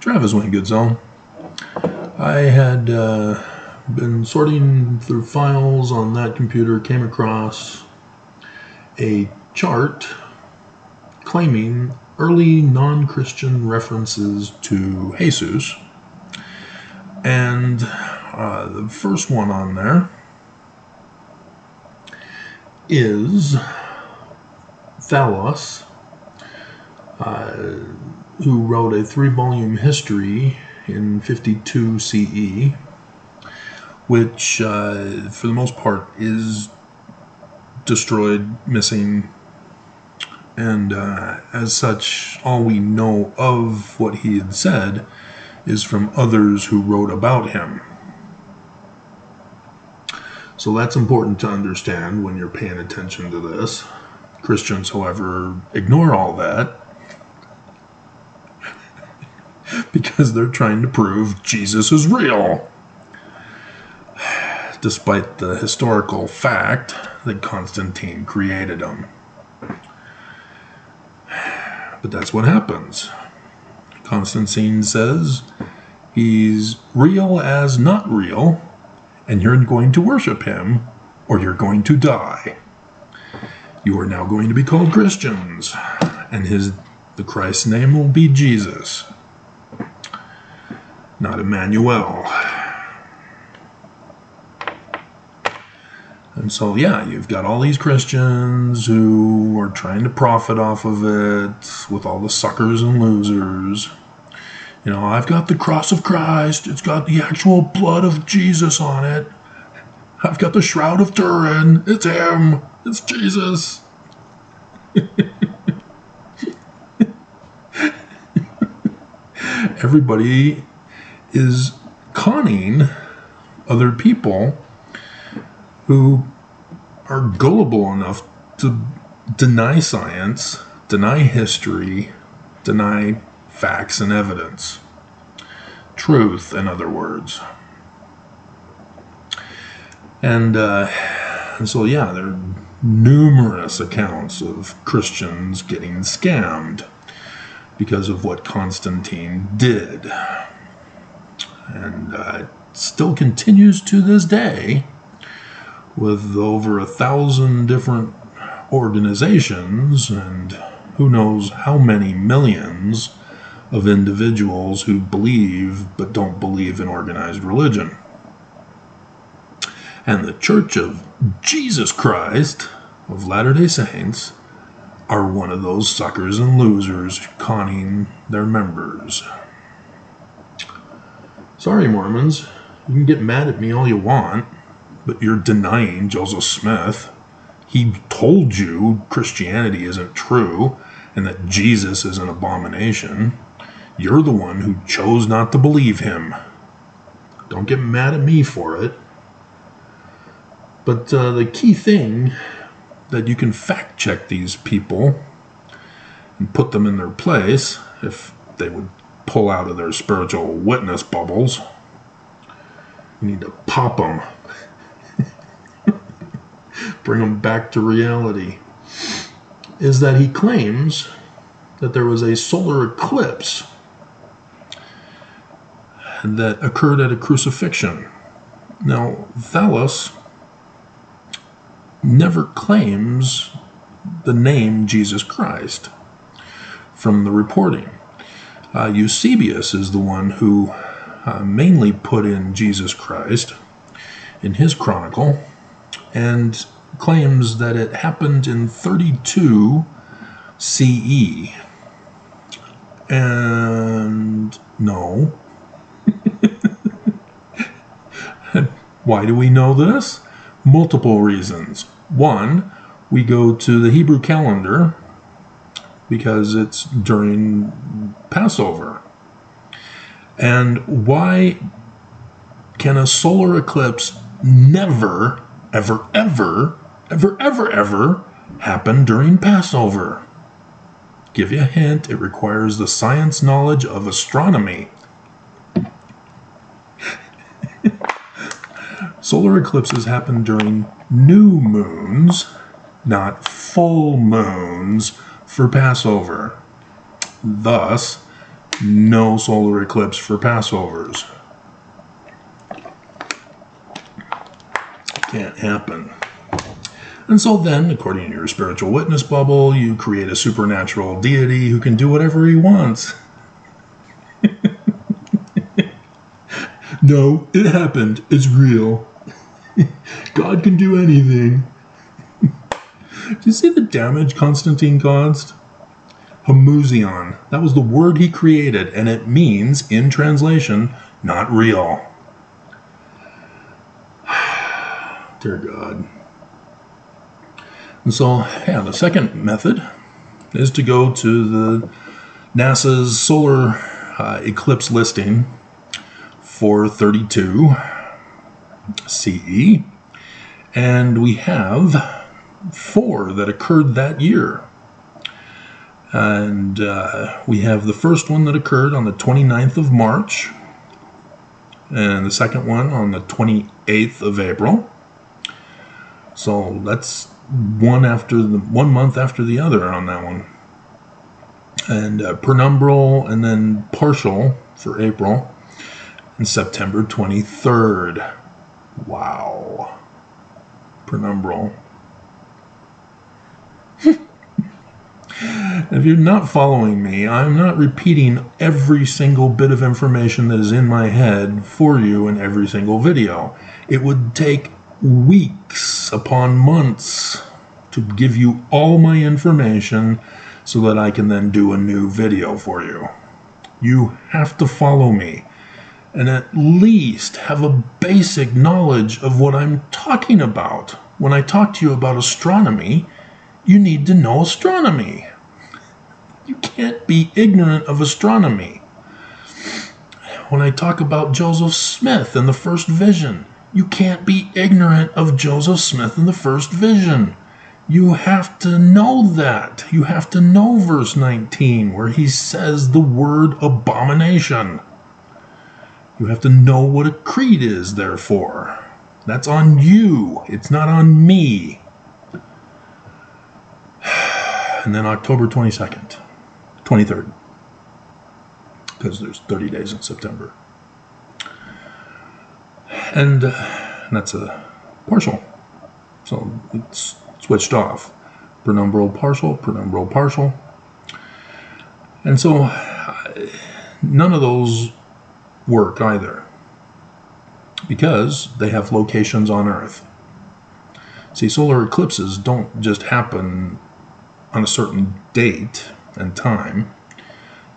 Travis Wayne Goodsell. I had uh, been sorting through files on that computer, came across a chart claiming early non Christian references to Jesus. And uh, the first one on there is Thallus. uh, who wrote a three volume history in 52 CE, which uh, for the most part is destroyed, missing, and uh, as such, all we know of what he had said is from others who wrote about him. So that's important to understand when you're paying attention to this. Christians, however, ignore all that because they're trying to prove Jesus is real. Despite the historical fact that Constantine created him. But that's what happens. Constantine says he's real as not real, and you're going to worship him, or you're going to die. You are now going to be called Christians, and his the Christ's name will be Jesus, not Emmanuel. And so, yeah, you've got all these Christians who are trying to profit off of it with all the suckers and losers. You know, I've got the cross of Christ, it's got the actual blood of Jesus on it. I've got the Shroud of Turin, it's him, it's Jesus. Everybody is conning other people who are gullible enough to deny science, deny history, deny facts and evidence. Truth, in other words. And, uh, and so, yeah, there are numerous accounts of Christians getting scammed because of what Constantine did. And uh, it still continues to this day with over a thousand different organizations and who knows how many millions of individuals who believe but don't believe in organized religion. And the Church of Jesus Christ of Latter day Saints are one of those suckers and losers conning their members. Sorry, Mormons. You can get mad at me all you want but you're denying Joseph Smith. He told you Christianity isn't true and that Jesus is an abomination. You're the one who chose not to believe him. Don't get mad at me for it. But uh, the key thing that you can fact check these people and put them in their place if they would pull out of their spiritual witness bubbles. You need to pop them bring them back to reality, is that he claims that there was a solar eclipse that occurred at a crucifixion. Now, Thallus never claims the name Jesus Christ from the reporting. Uh, Eusebius is the one who uh, mainly put in Jesus Christ in his chronicle, and claims that it happened in 32 CE. And no. Why do we know this? Multiple reasons. One, we go to the Hebrew calendar because it's during Passover. And why can a solar eclipse never, ever, ever ever, ever, ever happen during Passover. Give you a hint, it requires the science knowledge of astronomy. Solar eclipses happen during new moons, not full moons, for Passover. Thus, no solar eclipse for Passovers. Can't happen. And so then, according to your spiritual witness bubble, you create a supernatural deity who can do whatever he wants. no, it happened. It's real. God can do anything. do you see the damage Constantine caused? Homoousion. That was the word he created, and it means, in translation, not real. Dear God. And so, yeah, the second method is to go to the NASA's solar uh, eclipse listing for 32 CE, and we have four that occurred that year. And uh, we have the first one that occurred on the 29th of March, and the second one on the 28th of April. So that's one after the one month after the other on that one. And uh, penumbral and then partial for April and September 23rd. Wow. Penumbral. If you're not following me, I'm not repeating every single bit of information that is in my head for you in every single video. It would take weeks upon months to give you all my information so that I can then do a new video for you. You have to follow me and at least have a basic knowledge of what I'm talking about. When I talk to you about astronomy, you need to know astronomy. You can't be ignorant of astronomy. When I talk about Joseph Smith and the first vision, you can't be ignorant of Joseph Smith and the first vision. You have to know that. You have to know verse 19 where he says the word abomination. You have to know what a creed is, therefore. That's on you, it's not on me. And then October 22nd, 23rd, because there's 30 days in September. And uh, that's a partial. So it's switched off. Penumbral partial, penumbral partial. And so uh, none of those work either because they have locations on Earth. See, solar eclipses don't just happen on a certain date and time,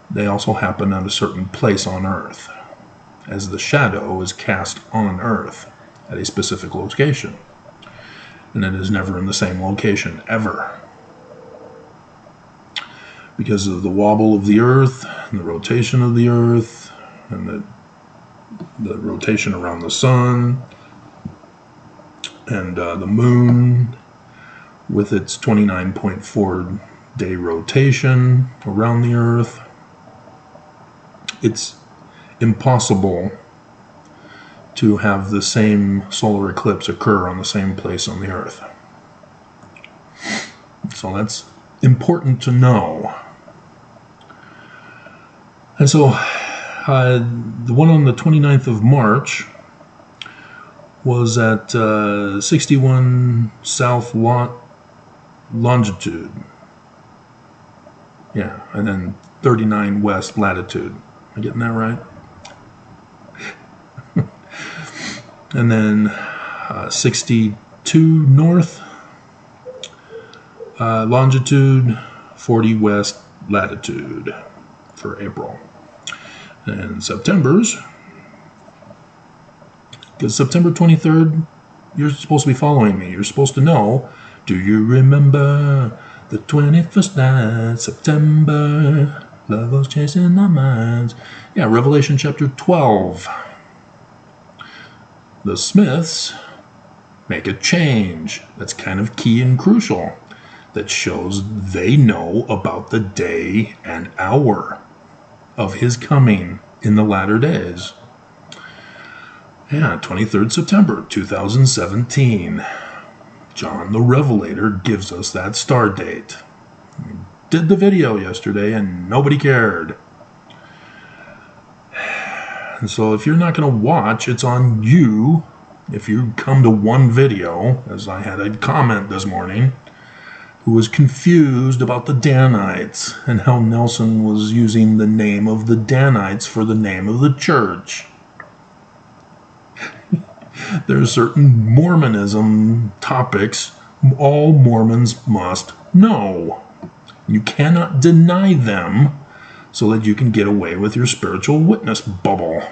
they also happen at a certain place on Earth, as the shadow is cast on Earth at a specific location. And it is never in the same location, ever. Because of the wobble of the Earth, and the rotation of the Earth, and the the rotation around the sun and uh, the moon with its 29.4 day rotation around the earth. It's impossible to have the same solar eclipse occur on the same place on the earth. So that's important to know. And so uh, the one on the 29th of March was at uh, 61 south long- longitude. Yeah, and then 39 west latitude. Am I getting that right? and then uh, 62 north uh, longitude, 40 west latitude for April and September's. Because September 23rd, you're supposed to be following me. You're supposed to know. Do you remember the 21st night, September? Love was chasing our minds. Yeah, Revelation chapter 12. The Smiths make a change that's kind of key and crucial that shows they know about the day and hour of his coming in the latter days. Yeah, 23rd September 2017. John the Revelator gives us that star date. Did the video yesterday and nobody cared. And so if you're not going to watch, it's on you. If you come to one video, as I had a comment this morning, who was confused about the Danites and how Nelson was using the name of the Danites for the name of the church. There are certain Mormonism topics all Mormons must know. You cannot deny them so that you can get away with your spiritual witness bubble.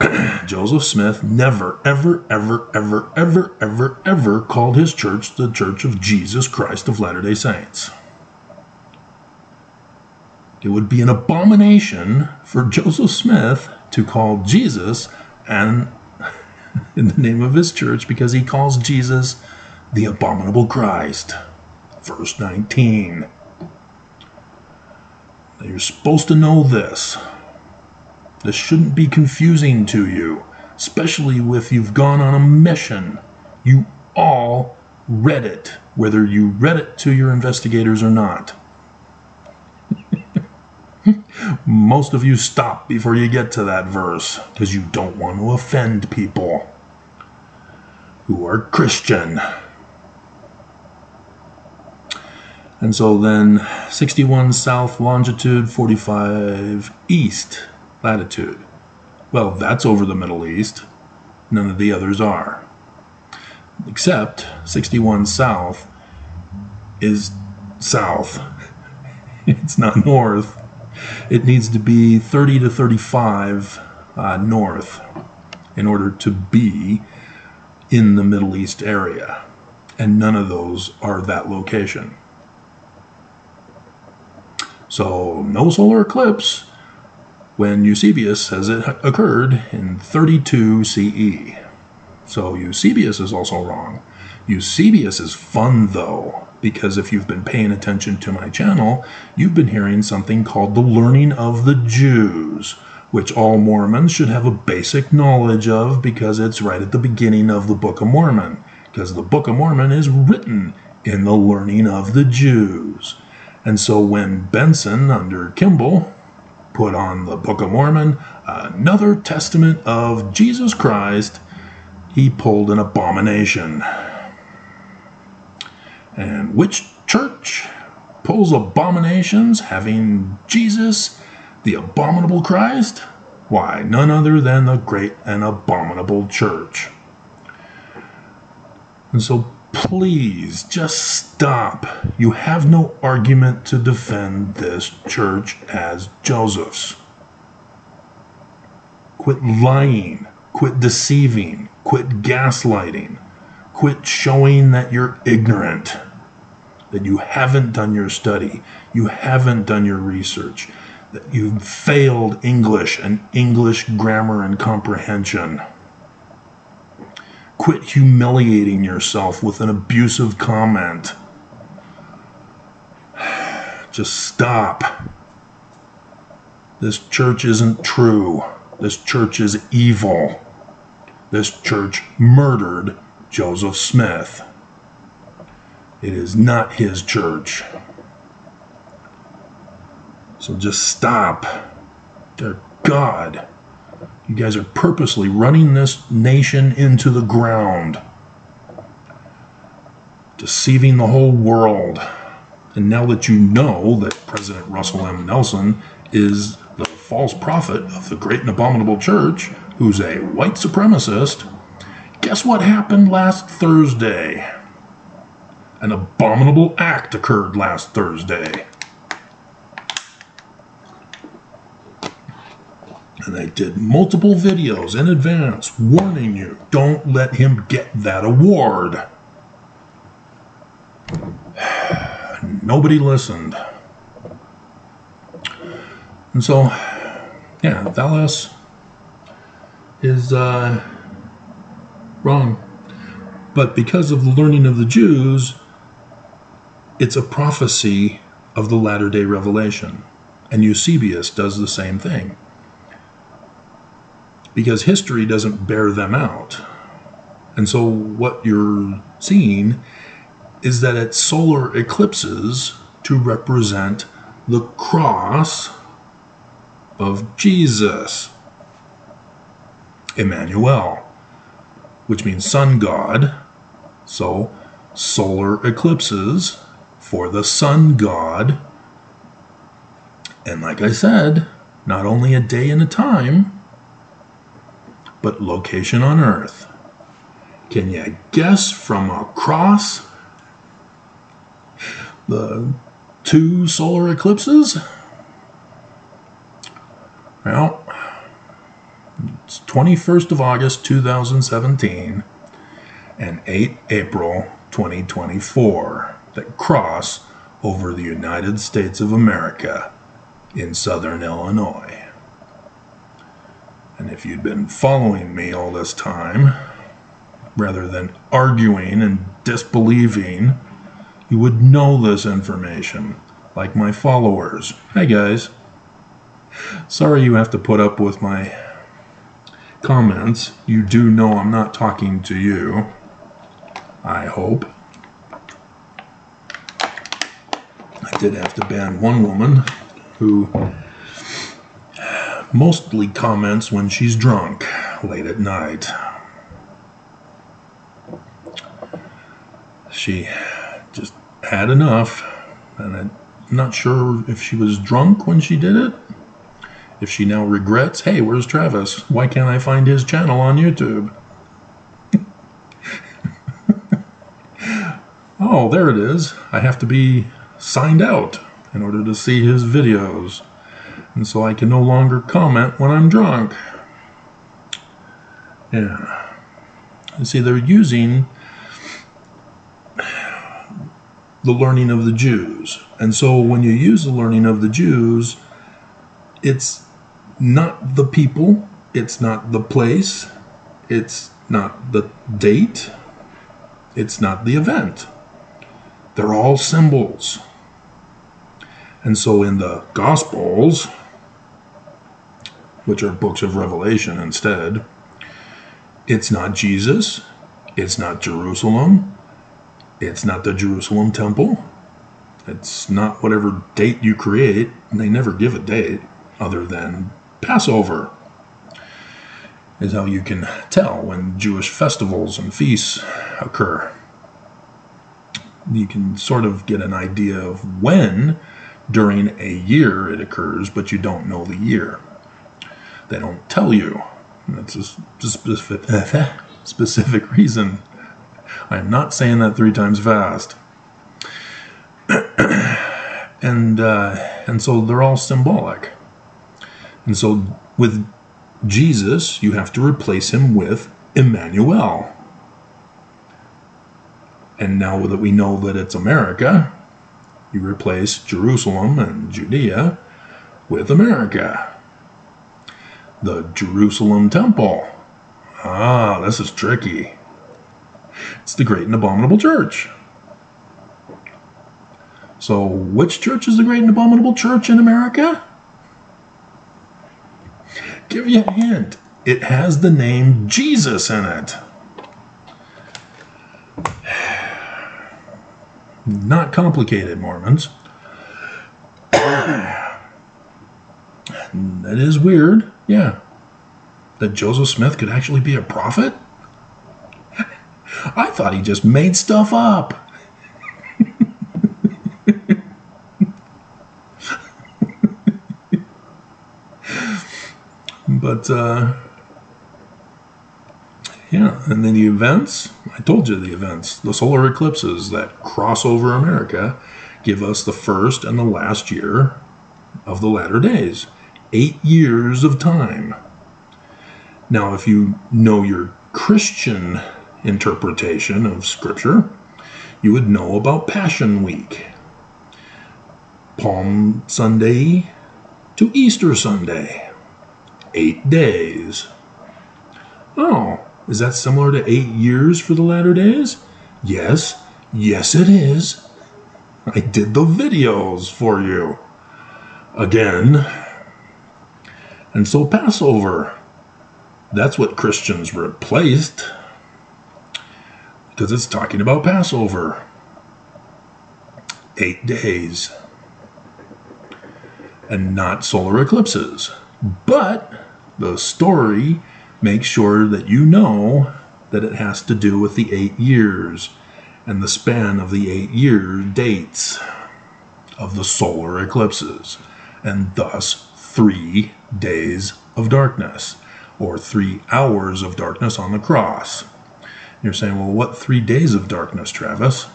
Joseph Smith never, ever, ever, ever, ever, ever, ever called his church the Church of Jesus Christ of Latter day Saints. It would be an abomination for Joseph Smith to call Jesus and in the name of his church because he calls Jesus the abominable Christ. Verse 19. Now you're supposed to know this. This shouldn't be confusing to you, especially if you've gone on a mission. You all read it, whether you read it to your investigators or not. Most of you stop before you get to that verse because you don't want to offend people who are Christian. And so then 61 south longitude, 45 east latitude. Well, that's over the Middle East. None of the others are. Except 61 south is south. it's not north. It needs to be 30 to 35 uh, north in order to be in the Middle East area. And none of those are that location. So, no solar eclipse when Eusebius says it occurred in 32 CE. So Eusebius is also wrong. Eusebius is fun though, because if you've been paying attention to my channel, you've been hearing something called the learning of the Jews, which all Mormons should have a basic knowledge of because it's right at the beginning of the Book of Mormon. Because the Book of Mormon is written in the learning of the Jews. And so when Benson under Kimball put on the Book of Mormon, another testament of Jesus Christ, he pulled an abomination. And which church pulls abominations having Jesus, the abominable Christ? Why, none other than the great and abominable church. And so please just stop. You have no argument to defend this church as Joseph's. Quit lying. Quit deceiving. Quit gaslighting. Quit showing that you're ignorant, that you haven't done your study, you haven't done your research, that you've failed English and English grammar and comprehension. Quit humiliating yourself with an abusive comment. Just stop. This church isn't true. This church is evil. This church murdered Joseph Smith. It is not his church. So just stop. Dear God. You guys are purposely running this nation into the ground, deceiving the whole world. And now that you know that President Russell M. Nelson is the false prophet of the great and abominable church, who's a white supremacist, guess what happened last Thursday? An abominable act occurred last Thursday. And they did multiple videos in advance warning you don't let him get that award. Nobody listened. And so, yeah, Thales is uh, wrong. But because of the learning of the Jews, it's a prophecy of the latter day revelation. And Eusebius does the same thing because history doesn't bear them out. And so what you're seeing is that it's solar eclipses to represent the cross of Jesus. Emmanuel, which means sun god. So, solar eclipses for the sun god. And like I said, not only a day and a time, but location on Earth. Can you guess from across the two solar eclipses? Well, it's 21st of August 2017 and 8 April 2024 that cross over the United States of America in southern Illinois. And if you'd been following me all this time, rather than arguing and disbelieving, you would know this information, like my followers. Hey guys. Sorry you have to put up with my comments. You do know I'm not talking to you. I hope. I did have to ban one woman who mostly comments when she's drunk late at night. She just had enough, and I'm not sure if she was drunk when she did it. If she now regrets, hey, where's Travis? Why can't I find his channel on YouTube? oh, there it is. I have to be signed out in order to see his videos. And so I can no longer comment when I'm drunk. Yeah. You see, they're using the learning of the Jews. And so when you use the learning of the Jews, it's not the people, it's not the place, it's not the date, it's not the event. They're all symbols. And so in the Gospels, which are books of Revelation instead, it's not Jesus, it's not Jerusalem, it's not the Jerusalem temple, it's not whatever date you create, and they never give a date other than Passover. Is how you can tell when Jewish festivals and feasts occur. You can sort of get an idea of when during a year it occurs, but you don't know the year. They don't tell you. That's a specific, specific reason. I'm not saying that three times fast. and uh, and so they're all symbolic. And so with Jesus, you have to replace him with Emmanuel. And now that we know that it's America, you replace Jerusalem and Judea with America. The Jerusalem Temple. Ah, this is tricky. It's the Great and Abominable Church. So, which church is the Great and Abominable Church in America? Give you a hint. It has the name Jesus in it. Not complicated, Mormons. that is weird, yeah. That Joseph Smith could actually be a prophet? I thought he just made stuff up. but, uh, yeah, and then the events, I told you the events, the solar eclipses that cross over America give us the first and the last year of the latter days. Eight years of time. Now, if you know your Christian interpretation of Scripture, you would know about Passion Week, Palm Sunday to Easter Sunday. Eight days. Oh, is that similar to eight years for the latter days? Yes, yes, it is. I did the videos for you. Again. And so Passover. That's what Christians replaced. Because it's talking about Passover. Eight days. And not solar eclipses. But the story makes sure that you know that it has to do with the eight years and the span of the eight year dates of the solar eclipses, and thus three days of darkness, or three hours of darkness on the cross. You're saying, well, what three days of darkness, Travis?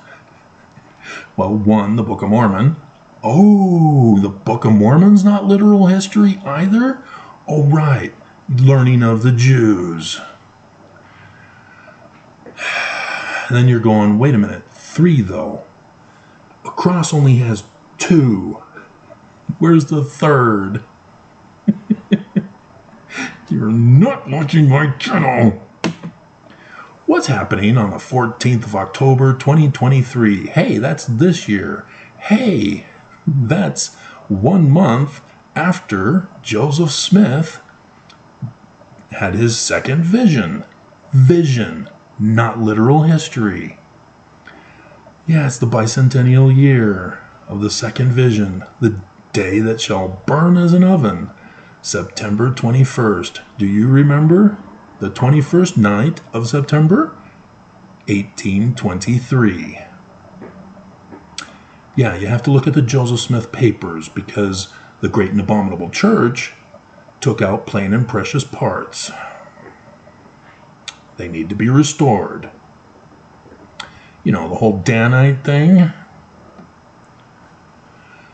Well, one, the Book of Mormon. Oh, the Book of Mormon's not literal history either? Oh, right, learning of the Jews. And then you're going, wait a minute, three though. A cross only has two. Where's the third? you're not watching my channel. What's happening on the 14th of October 2023? Hey, that's this year. Hey, that's one month after Joseph Smith had his second vision. Vision, not literal history. Yeah, it's the bicentennial year of the second vision, the day that shall burn as an oven, September 21st. Do you remember? The 21st night of September 1823. Yeah, you have to look at the Joseph Smith papers because the Great and Abominable Church took out plain and precious parts. They need to be restored. You know, the whole Danite thing.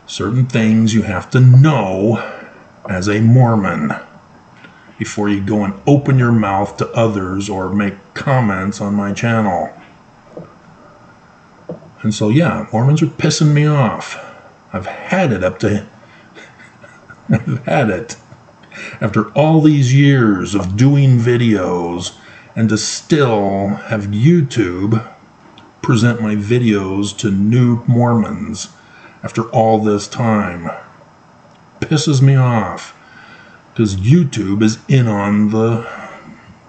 Certain things you have to know as a Mormon before you go and open your mouth to others or make comments on my channel. And so, yeah, Mormons are pissing me off. I've had it up to. I've had it. After all these years of doing videos and to still have YouTube present my videos to new Mormons after all this time pisses me off because YouTube is in on the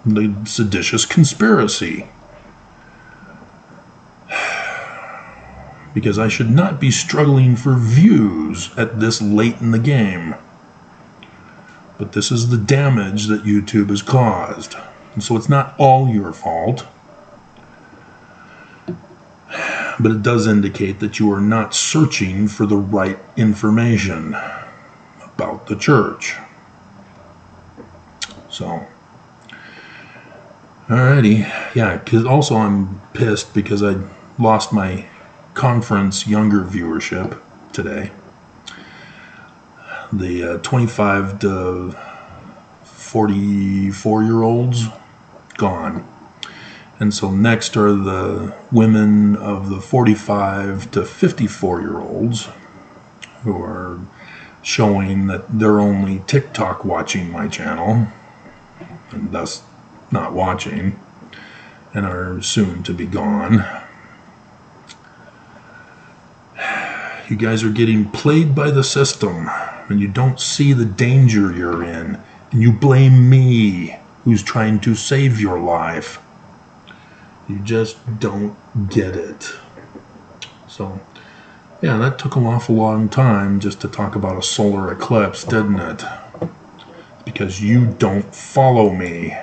the seditious conspiracy. because I should not be struggling for views at this late in the game. But this is the damage that YouTube has caused. And so it's not all your fault. But it does indicate that you are not searching for the right information about the church. So, alrighty. Yeah, because also I'm pissed because I lost my conference younger viewership today. The uh, 25 to 44 year olds gone. And so next are the women of the 45 to 54 year olds who are showing that they're only TikTok watching my channel and thus not watching and are soon to be gone. You guys are getting played by the system and you don't see the danger you're in and you blame me who's trying to save your life. You just don't get it. So, yeah, that took an awful long time just to talk about a solar eclipse, didn't it? Because you don't follow me.